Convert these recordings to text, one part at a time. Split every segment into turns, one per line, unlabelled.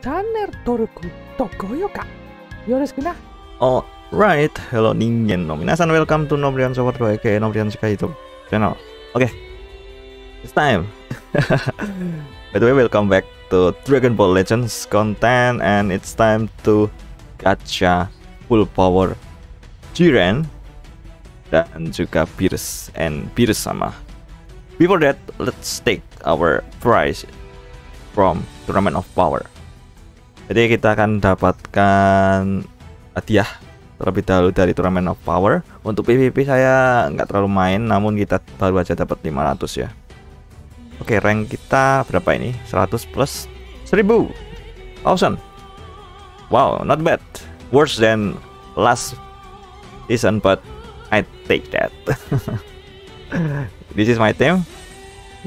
チャンネル登録と高評価よろしくな
Alright, hello ningen no minasan welcome to Nobrian Sobat 2 aka Nobrian Sky YouTube channel. Oke, it's time. By the way, welcome back to Dragon Ball Legends content and it's time to gacha full power Jiren dan juga Beerus and Beerus sama. Before that, let's take our prize from Tournament of Power. Jadi kita akan dapatkan hadiah terlebih dahulu dari Tournament of Power. Untuk PVP saya nggak terlalu main, namun kita baru aja dapat 500 ya. Oke, rank kita berapa ini? 100 plus 1000. Thousand. Wow, not bad. Worse than last season, but I take that. This is my team.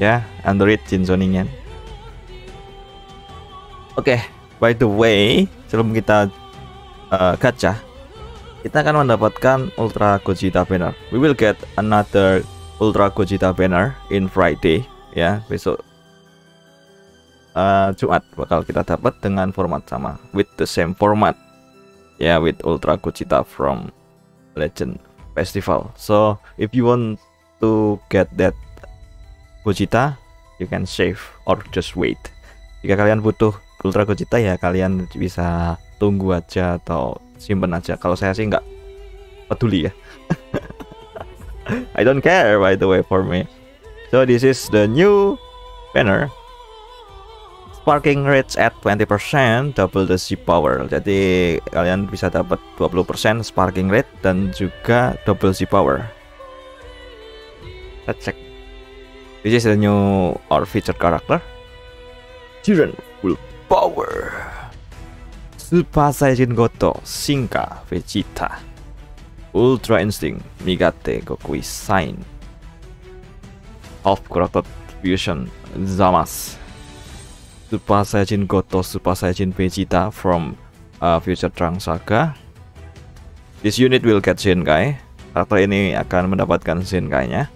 Ya, yeah, Android Jinsoningen. Oke, okay, by the way, sebelum kita uh, gacha, kita akan mendapatkan Ultra Gogeta banner. We will get another Ultra Gogeta banner in Friday, ya besok uh, Jumat bakal kita dapat dengan format sama, with the same format, ya yeah, with Ultra Gogeta from Legend Festival. So if you want to get that Gogeta, you can save or just wait. Jika kalian butuh Ultra Gogeta ya kalian bisa tunggu aja atau simpen aja. Kalau saya sih nggak peduli ya. I don't care by the way for me. So this is the new banner. Sparking rates at 20%, double the C power. Jadi kalian bisa dapat 20% sparking rate dan juga double C power. Let's check. This is the new or featured character. Jiren power. Super Saiyajin Goto, Shinka, Vegeta. Ultra Instinct, Migate, Goku Sign. Half Corrupted Fusion, Zamas. Super Saiyajin Goto, Super Saiyajin Vegeta from uh, Future Trunks Saga. This unit will get Shinkai. Karakter ini akan mendapatkan Shinkai-nya.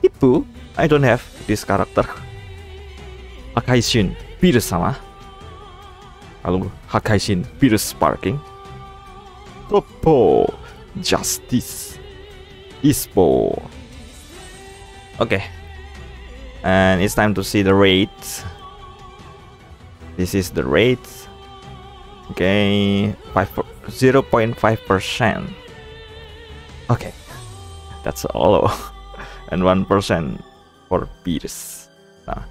Itu, I don't have this character. Akaishin, Beerus sama. Lalu Hakaishin, Beerus Sparking. Topo, Justice, Ispo. Oke. Okay. And it's time to see the rate. This is the rate. Okay, 0.5%. Okay. That's all. and 1% for Beerus. Nah,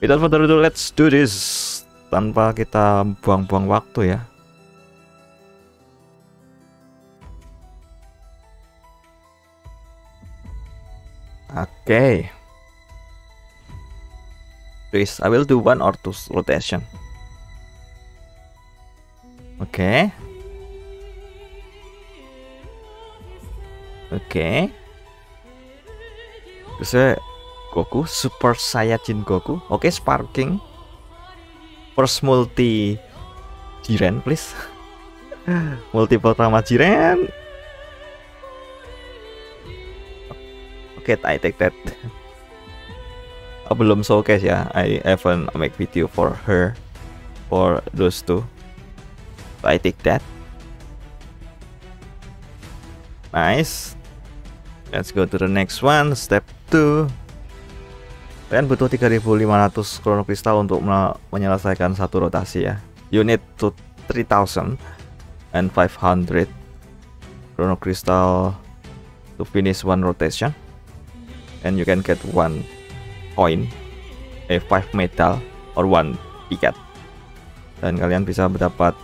without further ado, let's do this tanpa kita buang-buang waktu ya. Oke. Okay. Please, I will do one or two rotation. Oke. Okay. Oke. Okay. Terus Goku Super Saiyajin Goku. Oke, okay, Sparking. First multi Jiren, please. Multiple Rama Jiren. Oke, okay, I take that. oh, belum showcase ya. I haven't make video for her for those two. So I take that. Nice. Let's go to the next one. Step 2 kalian butuh 3500 krono kristal untuk menyelesaikan satu rotasi ya. You need to 3000 and 500 chrono crystal to finish one rotation. And you can get one coin a eh, 5 metal or one ticket dan kalian bisa mendapat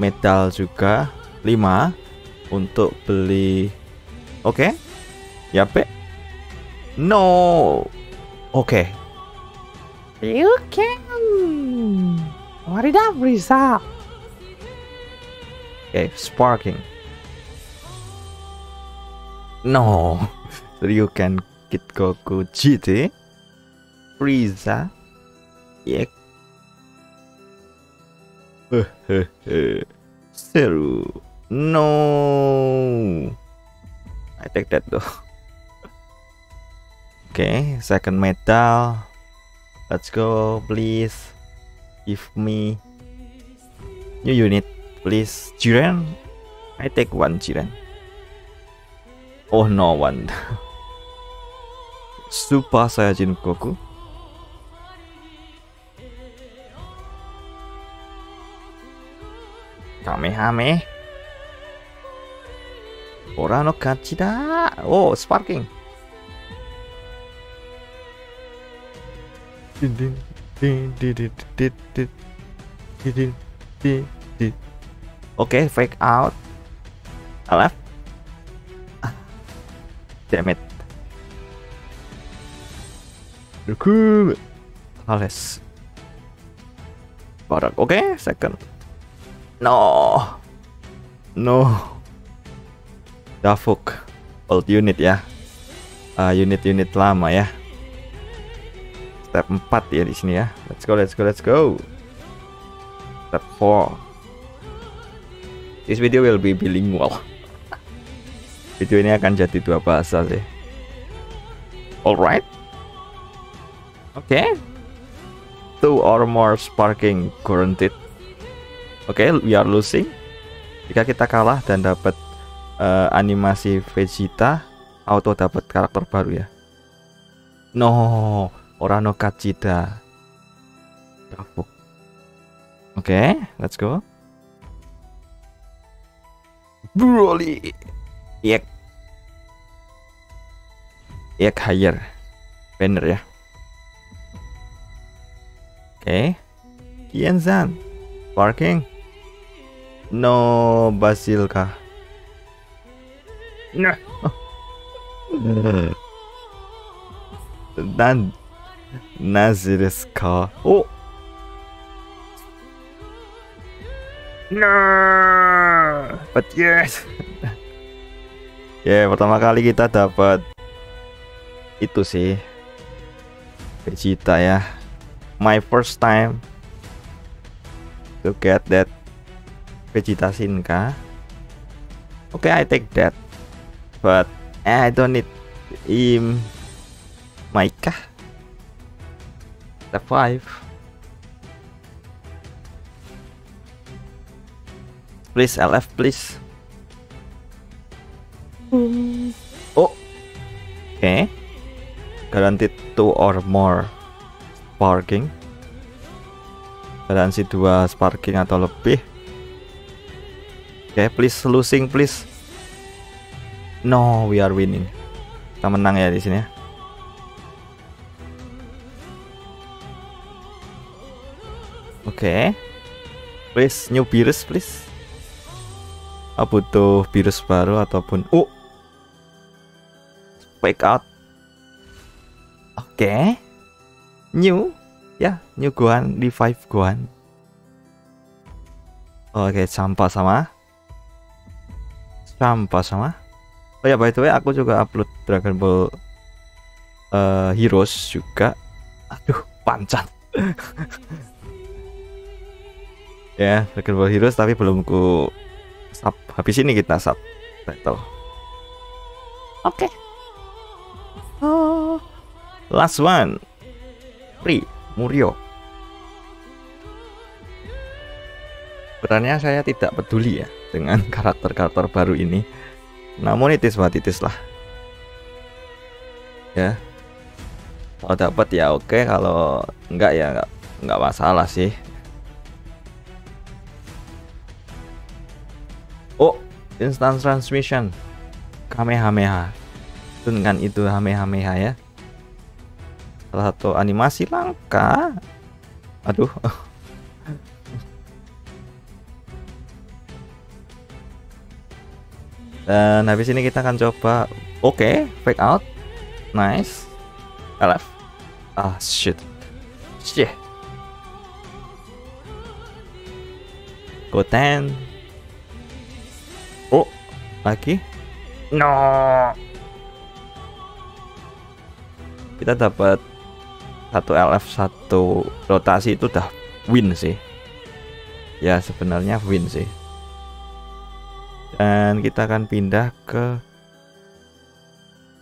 medal juga 5 untuk beli. Oke? Okay? ya pe no.
Okay. You can. Wadidaw, Risa. Oke,
okay, sparking. No. So you can get Goku GT. Frieza. Yeah. Seru. No. I take that though. Okay, second medal. Let's go, please. give me new unit please. Jiren? I take one Jiren. Oh no one. Super Saiyajin Goku. Kamehame Ora no gachi da Oh sparking oke fake out. Left. Ah. damn it. Barak oke okay, second. No. No. Dafuk. old unit ya. Ah, unit-unit lama ya. Step 4 ya di sini ya. Let's go let's go let's go. Step 4 This video will be bilingual. Video ini akan jadi dua bahasa sih. Alright Oke Two or more sparking guaranteed. Oke, we are losing. Jika kita kalah dan dapat eh, animasi Vegeta, auto dapat karakter baru ya. No, Orano Kachida. Kapuk. Oke, let's go. Broly. Yek. Yek higher. Banner ya. Oke. Kienzan. Parking. No Basilka. Nah. No. But yes. ya, pertama kali kita dapat itu sih. Vegeta ya. My first time to get that Vegeta Shinka. Okay, I take that. But eh, I don't need him. Maika. Step 5. Please LF please. Oh. Okay. Guaranteed two or more sparking. Garansi dua sparking atau lebih. Oke, okay, please losing please. No, we are winning. Kita menang ya di sini ya. Okay. Please new virus please. Ah, butuh virus baru ataupun oh. Fake out. Oke. Okay. New ya, new Gohan di 5 Gohan. Oke, okay, sampah sama sampah sama oh ya by the way aku juga upload Dragon Ball uh, Heroes juga aduh pancat ya Dragon Ball Heroes tapi belum ku sub habis ini kita sub battle oke okay. oh last one free Murio Sebenarnya saya tidak peduli ya dengan karakter-karakter baru ini. Namun itis buat itis lah. Ya. Kalau dapat ya oke, kalau enggak ya enggak, enggak masalah sih. Instant transmission. Kamehameha. Dengan itu Kamehameha ya. Salah satu animasi langka. Aduh. Dan habis ini kita akan coba oke, okay, fake out. Nice. LF. Ah, shit. Shit. Go 10. Oh, lagi. No. Kita dapat satu LF satu rotasi itu udah win sih. Ya sebenarnya win sih dan kita akan pindah ke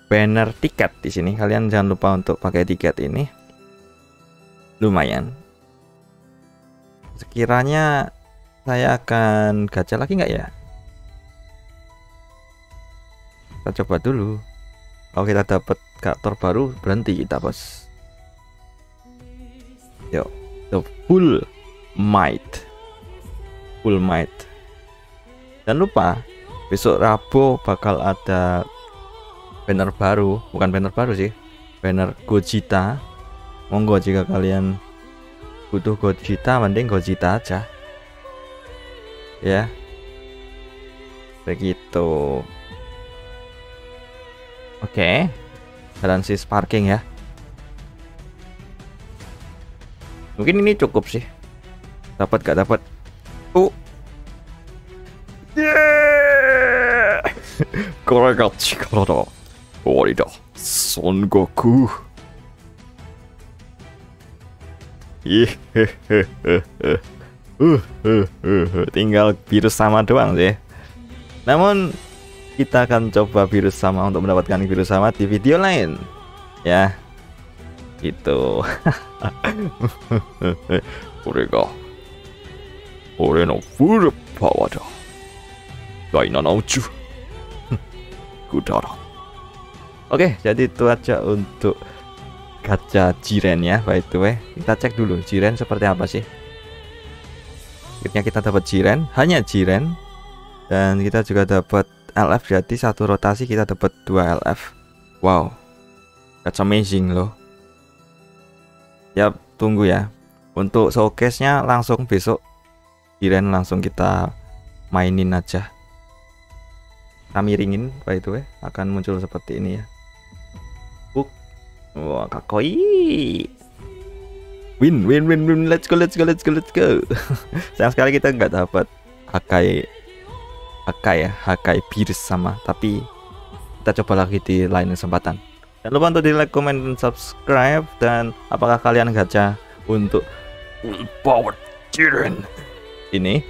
banner tiket di sini. Kalian jangan lupa untuk pakai tiket ini. Lumayan. sekiranya saya akan gacha lagi nggak ya kita coba dulu. Kalau kita dapat karakter baru berhenti kita bos. Yuk the full might. Full might. Dan lupa besok Rabu bakal ada banner baru. Bukan banner baru sih. Banner Gojita. Monggo jika kalian butuh Gojita mending Gojita aja. Ya. Begitu Oke. Okay. Parking ya. Mungkin ini cukup sih. Dapat gak dapat? Oh. Yeah. Koregachi Son Goku. Tinggal virus sama doang sih. Namun kita akan coba virus sama untuk mendapatkan virus sama di video lain. Ya. Itu Orega. Ore no full power da Daina no uchu Oke jadi itu aja untuk Gacha Jiren ya by the way. Kita cek dulu Jiren seperti apa sih. Akhirnya kita dapat Jiren Hanya Jiren. Dan kita juga dapat LF jadi satu rotasi kita dapat dua LF wow. That's amazing loh. Ya tunggu ya. Untuk showcase nya langsung besok. Jiren langsung kita mainin aja. Kami ringin by the way. Akan muncul seperti ini ya. Wah, kakoi. Win, win, win, win. Let's go, let's go, let's go, let's go. Sayang sekali kita nggak dapat Hakai Hakai ya, Hakai Beers sama, tapi kita coba lagi di lain kesempatan. Jangan lupa untuk di like, comment, dan subscribe dan apakah kalian gacha untuk Power Children ini?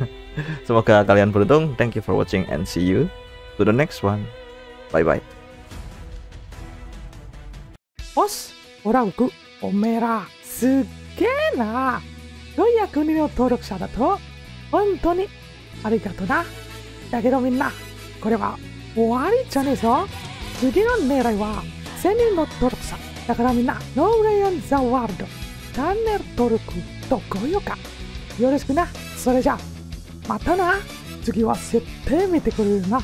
Semoga kalian beruntung. Thank you for watching and see you to the next one. Bye bye.
よし、オラウク、おめえら、すっげえな。どうや国の登録者だと、本当にありがとな。 だけどみんな、これは終わりじゃねえぞ。次の狙いは1000人の登録者。だからみんな、No Way on the World、チャンネル登録と高評価。よろしくな。それじゃ、またな。次は設定見てくれるな。